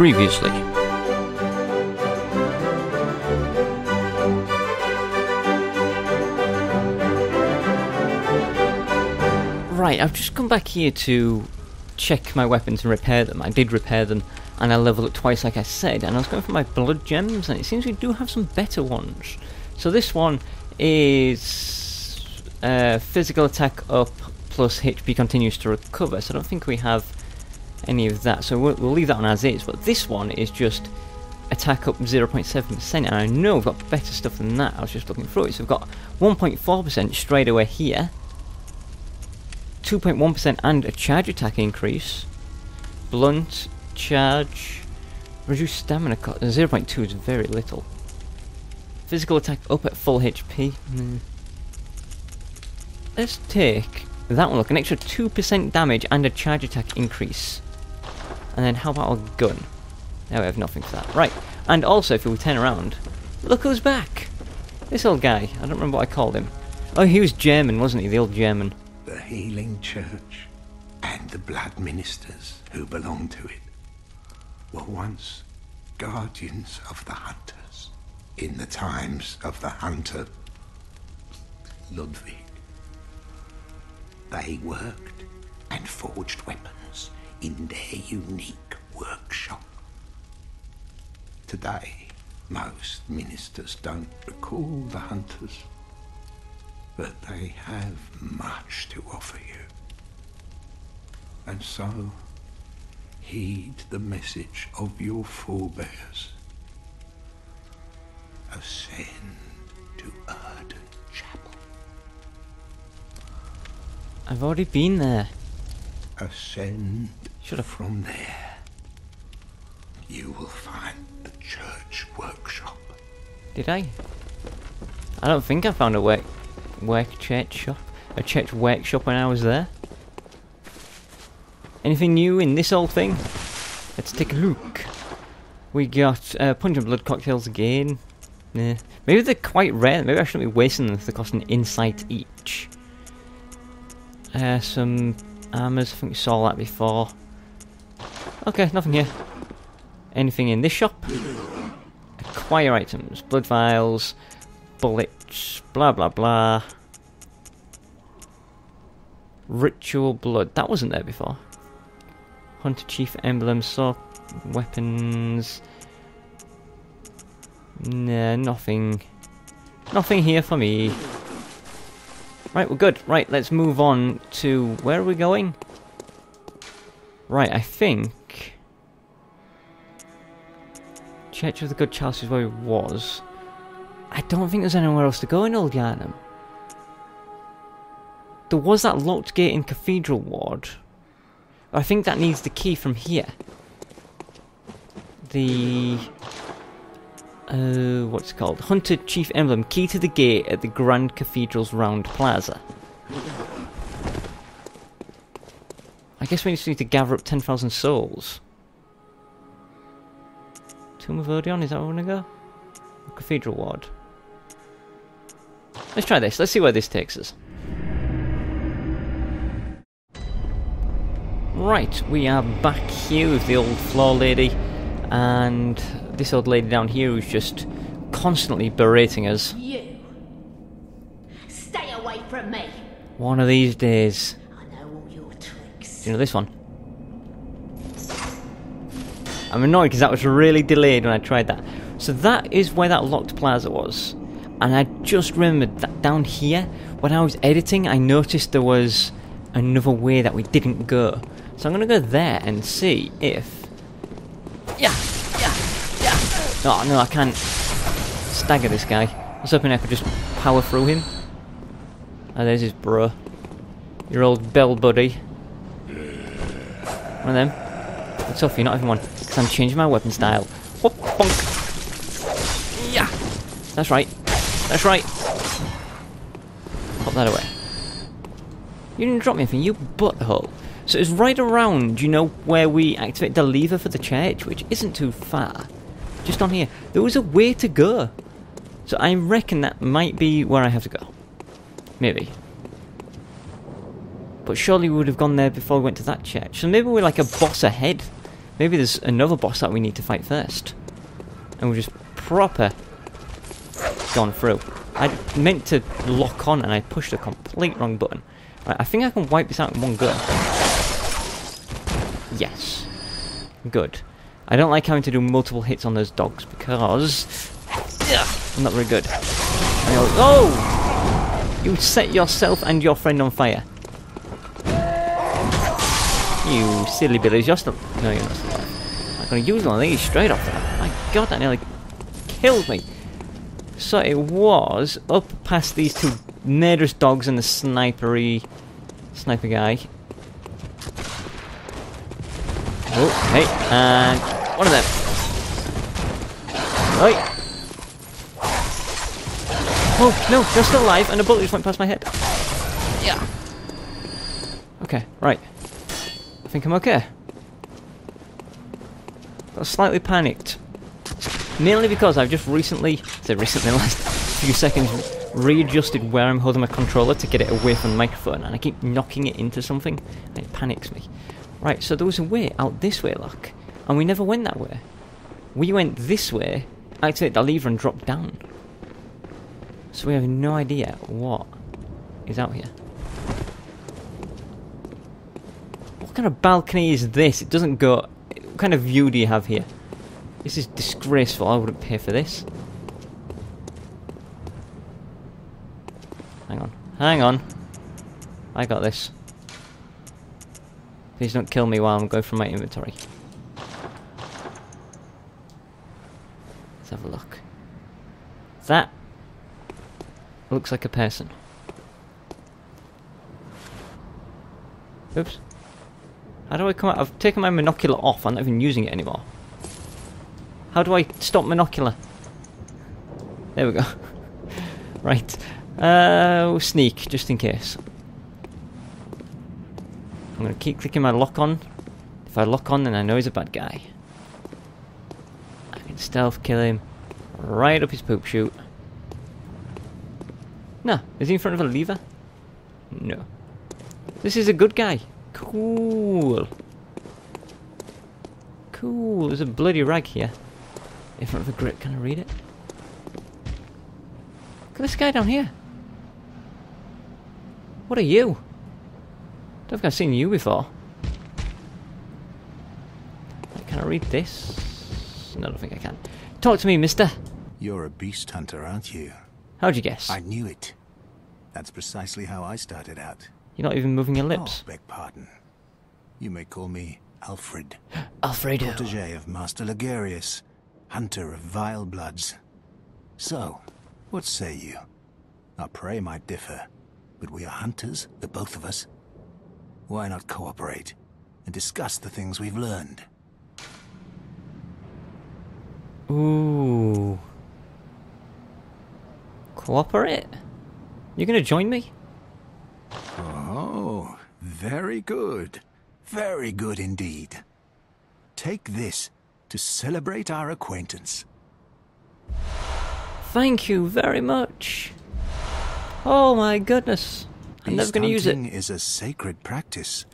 Previously. Right, I've just come back here to check my weapons and repair them. I did repair them and I leveled up twice like I said and I was going for my blood gems and it seems we do have some better ones. So this one is uh, physical attack up plus HP continues to recover so I don't think we have any of that so we'll, we'll leave that on as is but this one is just attack up 0.7% and I know I've got better stuff than that I was just looking through it so we've got 1.4% straight away here 2.1% and a charge attack increase. Blunt, charge, reduce stamina cost. 0.2 is very little. Physical attack up at full HP. Mm. Let's take that one. Look, an extra 2% damage and a charge attack increase. And then how about our gun? Now we have nothing for that. Right, and also if we turn around, look who's back! This old guy. I don't remember what I called him. Oh, he was Gehrman, wasn't he? The old Gehrman the healing church and the blood ministers who belong to it were once guardians of the hunters in the times of the hunter Ludwig. They worked and forged weapons in their unique workshop. Today, most ministers don't recall the hunters but they have much to offer you. And so, heed the message of your forebears. Ascend to Oedon Chapel. I've already been there. Ascend Should have. from there. You will find the church workshop. Did I? I don't think I found a work work church shop. A church workshop when I was there. Anything new in this old thing? Let's take a look. We got uh, punch and blood cocktails again. Yeah. Maybe they're quite rare. Maybe I shouldn't be wasting them if they cost an insight each. Uh, some Um, armors. I think we saw that before. Okay, nothing here. Anything in this shop? Acquire items. Blood vials. Bullets. Blah blah blah. Ritual blood. That wasn't there before. Hunter Chief Emblem, sword, weapons. Nah, nothing. Nothing here for me. Right, we're good. Right, let's move on to... Where are we going? Right, I think... Church of the Good Chalice is where he was. I don't think there's anywhere else to go in Old Yharnam. There was that locked gate in Cathedral Ward. I think that needs the key from here. The... Uh, what's called? Hunter Chief Emblem. Key to the gate at the Grand Cathedral's Round Plaza. I guess we just need to gather up 10,000 souls. Tomb of Oedon, is that where we're gonna go? Cathedral Ward. Let's try this. Let's see where this takes us. Right, we are back here with the old floor lady, and this old lady down here who's just constantly berating us. You. Stay away from me. One of these days. I know all your tricks. Do you know this one? I'm annoyed because that was really delayed when I tried that. So that is where that locked plaza was. And I just remembered that down here, when I was editing, I noticed there was another way that we didn't go. So I'm gonna go there and see if... Oh no, I can't stagger this guy. I was hoping I could just power through him. Oh, there's his bro. Your old bell buddy. One of them. It's tough, you're not even one. Because I'm changing my weapon style. Whoop, bonk. Yeah! That's right. That's right. Pop that away. You didn't drop me anything, you butthole. So it's right around, you know, where we activate the lever for the church, which isn't too far. Just on here. There was a way to go. So I reckon that might be where I have to go. Maybe. But surely we would have gone there before we went to that church. So maybe we're like a boss ahead. maybe there's another boss that we need to fight first. And we're just proper gone through. I meant to lock on and I pushed the complete wrong button. Right, I think I can wipe this out in one go. Yes. Good. I don't like having to do multiple hits on those dogs because... I'm not very good. Oh! You set yourself and your friend on fire. You silly billies, you're still... No, you're not still alive. I'm going to use one of these straight off there. My god, that nearly killed me. So it was up past these two murderous dogs and the snipery... Sniper guy. Oh, hey, and one of them. Right. Oh, no, they're still alive, and a bullet just went past my head. Yeah. Okay, right. I think I'm okay. Got slightly panicked. Mainly because I've just recently, say recently, last few seconds, readjusted where I'm holding my controller to get it away from the microphone, and I keep knocking it into something, and it panics me. Right, so there was a way out this way, look. And we never went that way. We went this way, activated the lever and dropped down. So we have no idea what is out here. What kind of balcony is this? It doesn't go... What kind of view do you have here? This is disgraceful. I wouldn't pay for this. Hang on. Hang on. I got this. Please don't kill me while I'm going through my inventory. Let's have a look. That looks like a person. Oops. How do I come out? I've taken my monocular off. I'm not even using it anymore. How do I stop monocular? There we go. right. Uh, we'll sneak, just in case. I'm going to keep clicking my lock on. If I lock on, then I know he's a bad guy. I stealth kill him right up his poop chute. No, is he in front of a lever? No. This is a good guy. Cool. Cool. There's a bloody rag here. In front of a grit. Can I read it? Look at this guy down here. What are you? Don't think I've seen you before. Can I read this? I don't think I can. Talk to me, mister. You're a beast hunter, aren't you? How'd you guess? I knew it. That's precisely how I started out. You're not even moving your oh, lips. Oh, beg pardon. You may call me Alfred. Alfredo. Protege of Master Logarius, hunter of vile bloods. So, what say you? Our prey might differ, but we are hunters, the both of us. Why not cooperate and discuss the things we've learned? Ooh. Cooperate? You gonna join me? Oh, very good. Very good indeed. Take this to celebrate our acquaintance. Thank you very much. Oh my goodness. I'm never going to use it. Is a sacred practice.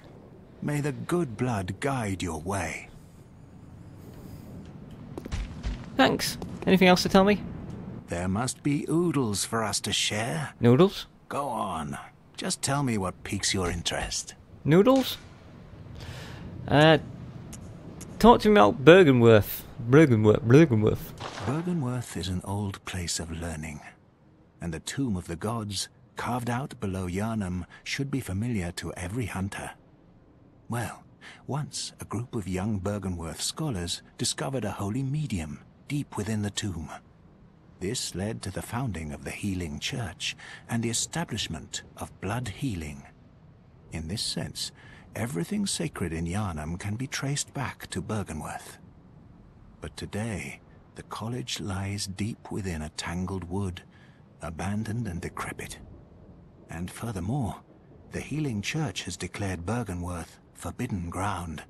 May the good blood guide your way. Thanks. Anything else to tell me? There must be oodles for us to share. Noodles? Go on. Just tell me what piques your interest. Noodles? Uh, talk to me about Byrgenwerth. Byrgenwerth, Byrgenwerth. Byrgenwerth is an old place of learning, and the tomb of the gods carved out below Yharnam should be familiar to every hunter. Well, once a group of young Byrgenwerth scholars discovered a holy medium deep within the tomb. This led to the founding of the Healing Church and the establishment of blood healing. In this sense, everything sacred in Yharnam can be traced back to Byrgenwerth. But today, the college lies deep within a tangled wood, abandoned and decrepit. And furthermore, the Healing Church has declared Byrgenwerth forbidden ground.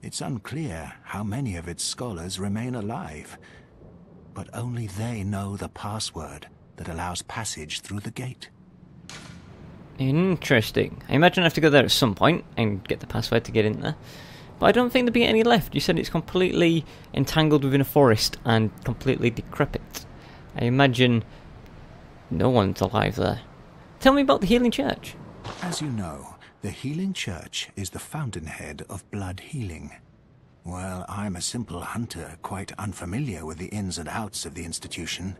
It's unclear how many of its scholars remain alive, but only they know the password that allows passage through the gate. Interesting. I imagine I have to go there at some point and get the password to get in there. But I don't think there'd be any left. You said it's completely entangled within a forest and completely decrepit. I imagine no one's alive there. Tell me about the Healing Church. As you know, the Healing Church is the fountainhead of blood healing. Well, I'm a simple hunter, quite unfamiliar with the ins and outs of the institution.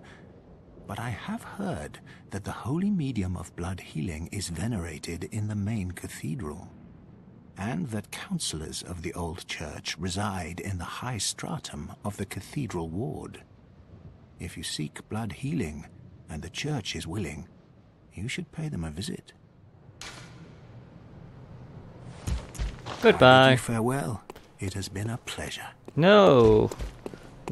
But I have heard that the holy medium of blood healing is venerated in the main cathedral, and that counselors of the old church reside in the high stratum of the cathedral ward. If you seek blood healing, and the church is willing, you should pay them a visit. Goodbye. farewell. It has been a pleasure. No.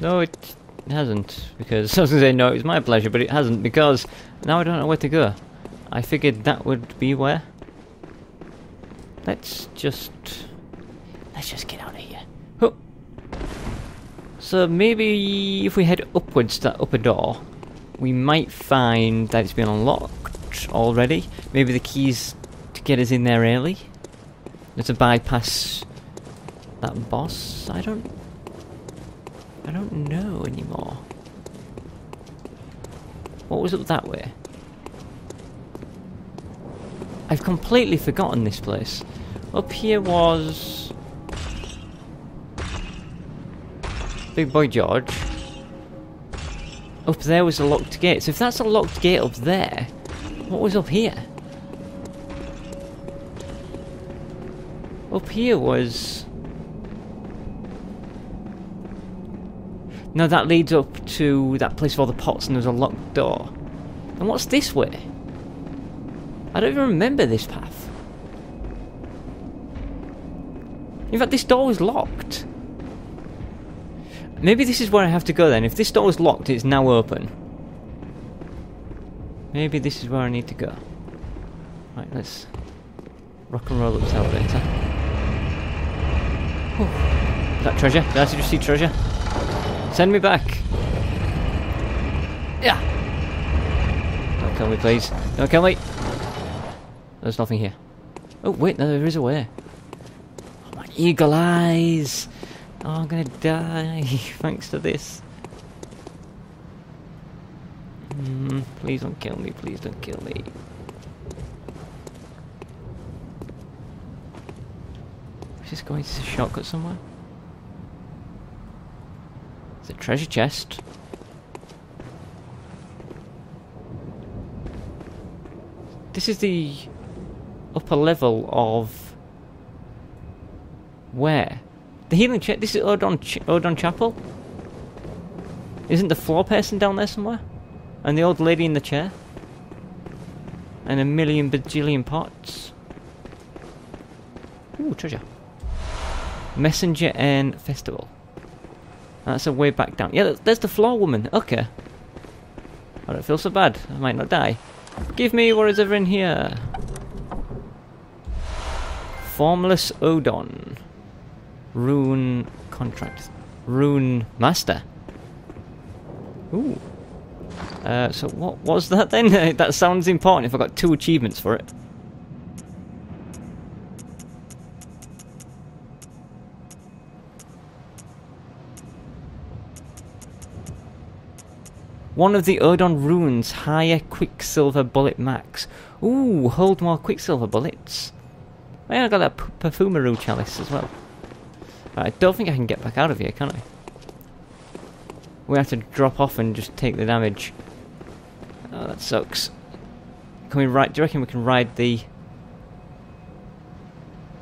No, it hasn't. Because I was going to say no, it's my pleasure, but it hasn't because now I don't know where to go. I figured that would be where. Let's just. Let's just get out of here. Huh. So maybe if we head upwards to that upper door, we might find that it's been unlocked already. Maybe the keys to get us in there early. To bypass that boss. I don't I don't know anymore. What was up that way? I've completely forgotten this place. Up here was... Big Boy George. Up there was a locked gate. So if that's a locked gate up there, what was up here? Up here was... No, that leads up to that place with all the pots and there's a locked door. And what's this way? I don't even remember this path. In fact, this door was locked. Maybe this is where I have to go then. If this door is locked, it's now open. Maybe this is where I need to go. Right, let's rock and roll up this elevator. Is that treasure? Did I just see treasure? Send me back. Yeah. Don't kill me, please. Don't kill me. There's nothing here. Oh, wait, no, there is a way. Oh, my eagle eyes. Oh, I'm gonna die thanks to this. Mm, please don't kill me, please don't kill me. Is this going to a shortcut somewhere? It's a treasure chest. This is the upper level of where? The healing chest. This is Oedon Ch Oedon Chapel. Isn't the floor person down there somewhere? And the old lady in the chair? And a million bajillion pots. Ooh, treasure. Messenger and Festival. That's a way back down. Yeah, there's- the floor woman. Okay. I don't feel so bad. I might not die. Give me what is ever in here. Formless Oedon. Rune contract. Rune master. Ooh. Uh, so what was that then? that sounds important if I got two achievements for it. One of the Oedon runes, higher Quicksilver bullet max. Ooh, hold more Quicksilver bullets. Yeah, I got that Pthumeru chalice as well. I don't think I can get back out of here, can I? We have to drop off and just take the damage. Oh, that sucks. Can we ride? Do you reckon we can ride the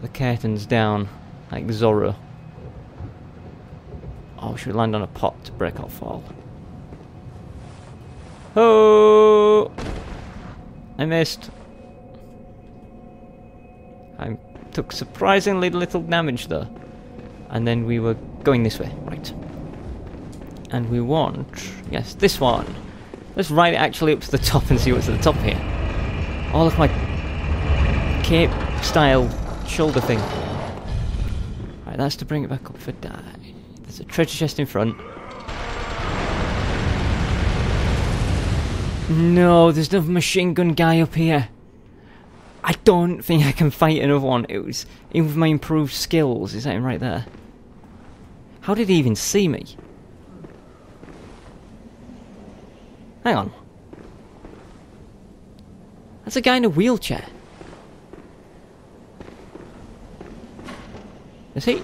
the curtains down like Zorro? Oh, should we land on a pot to break our fall? Oh! I missed. I took surprisingly little damage though. And then we were going this way, right. And we want, yes, this one. Let's ride it actually up to the top and see what's at the top here. Oh, look my cape style shoulder thing. Right, that's to bring it back up for die. There's a treasure chest in front. No, there's no machine gun guy up here. I don't think I can fight another one. It was even with my improved skills. Is that him right there? How did he even see me? Hang on. That's a guy in a wheelchair. Is he?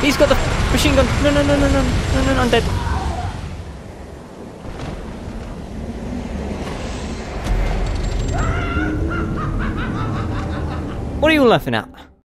He's got the machine gun. No, no, no, no, no, no, no, no, I'm dead. What are you laughing at?